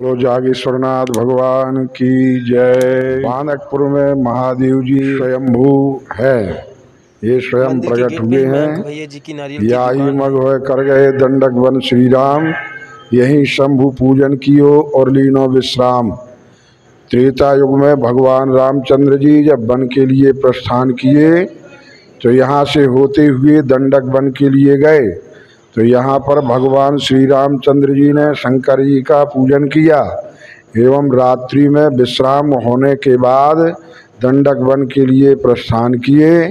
बोलो जागेश्वरनाथ भगवान की जय। मानकपुर में महादेव जी स्वयंभू है। ये स्वयं प्रकट हुए हैं। याही मग होय कर गए दंडक वन श्री राम यही शंभु पूजन कियो और लीनो विश्राम। त्रेता युग में भगवान रामचंद्र जी जब वन के लिए प्रस्थान किए तो यहाँ से होते हुए दंडक वन के लिए गए। तो यहाँ पर भगवान श्री रामचंद्र जी ने शंकर जी का पूजन किया एवं रात्रि में विश्राम होने के बाद दंडक वन के लिए प्रस्थान किए।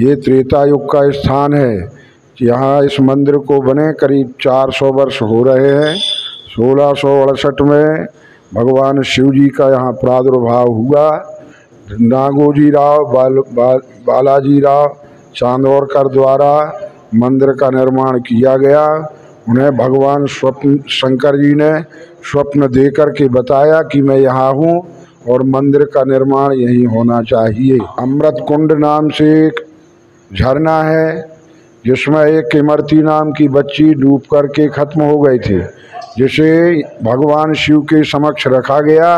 ये त्रेता युग का स्थान है। यहाँ इस मंदिर को बने करीब 400 वर्ष हो रहे हैं। सोलह में भगवान शिव जी का यहाँ प्रादुर्भाव हुआ। नागोजी राव बाल, बाल, बालाजी राव चांदोरकर द्वारा मंदिर का निर्माण किया गया। उन्हें भगवान स्वप्न, शंकर जी ने स्वप्न दे कर के बताया कि मैं यहाँ हूँ और मंदिर का निर्माण यहीं होना चाहिए। अमृत कुंड नाम से एक झरना है, जिसमें एक इमरती नाम की बच्ची डूब करके खत्म हो गई थी, जिसे भगवान शिव के समक्ष रखा गया।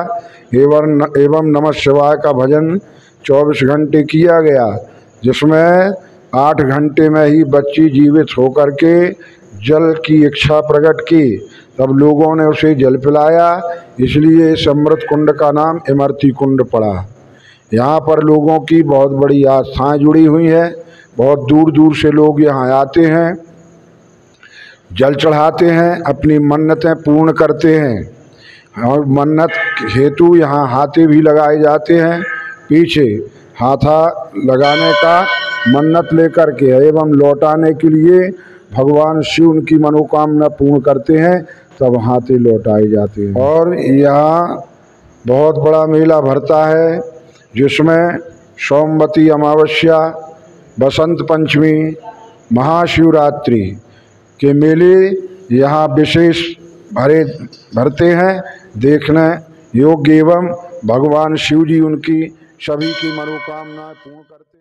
एवं एवं नमः शिवाय का भजन 24 घंटे किया गया, जिसमें आठ घंटे में ही बच्ची जीवित होकर के जल की इच्छा प्रकट की। तब लोगों ने उसे जल पिलाया, इसलिए इस अमृत कुंड का नाम इमरती कुंड पड़ा। यहाँ पर लोगों की बहुत बड़ी आस्थाएँ जुड़ी हुई हैं। बहुत दूर दूर से लोग यहाँ आते हैं, जल चढ़ाते हैं, अपनी मन्नतें पूर्ण करते हैं और मन्नत हेतु यहाँ हाथे भी लगाए जाते हैं। पीछे हाथा लगाने का मन्नत लेकर के एवं लौटाने के लिए भगवान शिव उनकी मनोकामना पूर्ण करते हैं, तब हाथी लौटाए जाते हैं। और यहाँ बहुत बड़ा मेला भरता है, जिसमें सोमवती अमावस्या, बसंत पंचमी, महाशिवरात्रि के मेले यहाँ विशेष भरे, भरते हैं। देखने योग्य एवं भगवान शिव जी उनकी सभी की मनोकामना पूर्ण करते